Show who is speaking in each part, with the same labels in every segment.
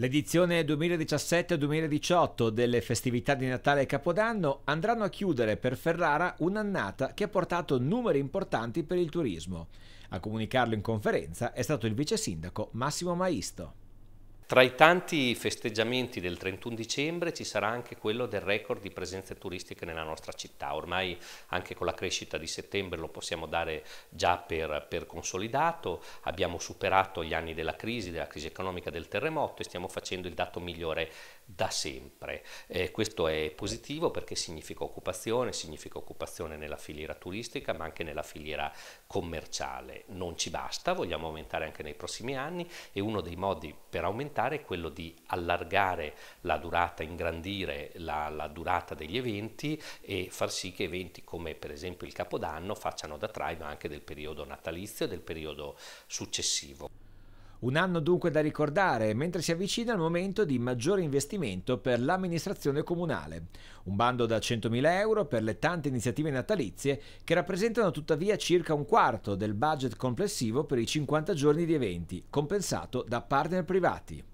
Speaker 1: L'edizione 2017-2018 delle festività di Natale e Capodanno andranno a chiudere per Ferrara un'annata che ha portato numeri importanti per il turismo. A comunicarlo in conferenza è stato il vice sindaco Massimo Maisto.
Speaker 2: Tra i tanti festeggiamenti del 31 dicembre ci sarà anche quello del record di presenze turistiche nella nostra città. Ormai anche con la crescita di settembre lo possiamo dare già per, per consolidato. Abbiamo superato gli anni della crisi, della crisi economica del terremoto e stiamo facendo il dato migliore da sempre. Eh, questo è positivo perché significa occupazione, significa occupazione nella filiera turistica ma anche nella filiera commerciale. Non ci basta, vogliamo aumentare anche nei prossimi anni e uno dei modi per aumentare è quello di allargare la durata, ingrandire la, la, durata degli eventi e far sì che eventi come per esempio il Capodanno facciano da traino anche del periodo natalizio e del periodo successivo.
Speaker 1: Un anno dunque da ricordare, mentre si avvicina il momento di maggiore investimento per l'amministrazione comunale. Un bando da 100.000 euro per le tante iniziative natalizie che rappresentano tuttavia circa un quarto del budget complessivo per i 50 giorni di eventi, compensato da partner privati.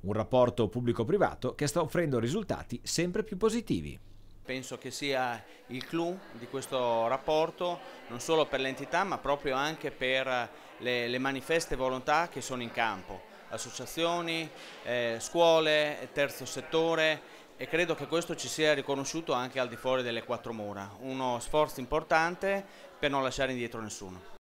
Speaker 1: Un rapporto pubblico-privato che sta offrendo risultati sempre più positivi.
Speaker 3: Penso che sia il clou di questo rapporto, non solo per l'entità ma proprio anche per le, le, manifeste volontà che sono in campo, associazioni, eh, scuole, terzo settore e credo che questo ci sia riconosciuto anche al di fuori delle quattro mura, uno sforzo importante per non lasciare indietro nessuno.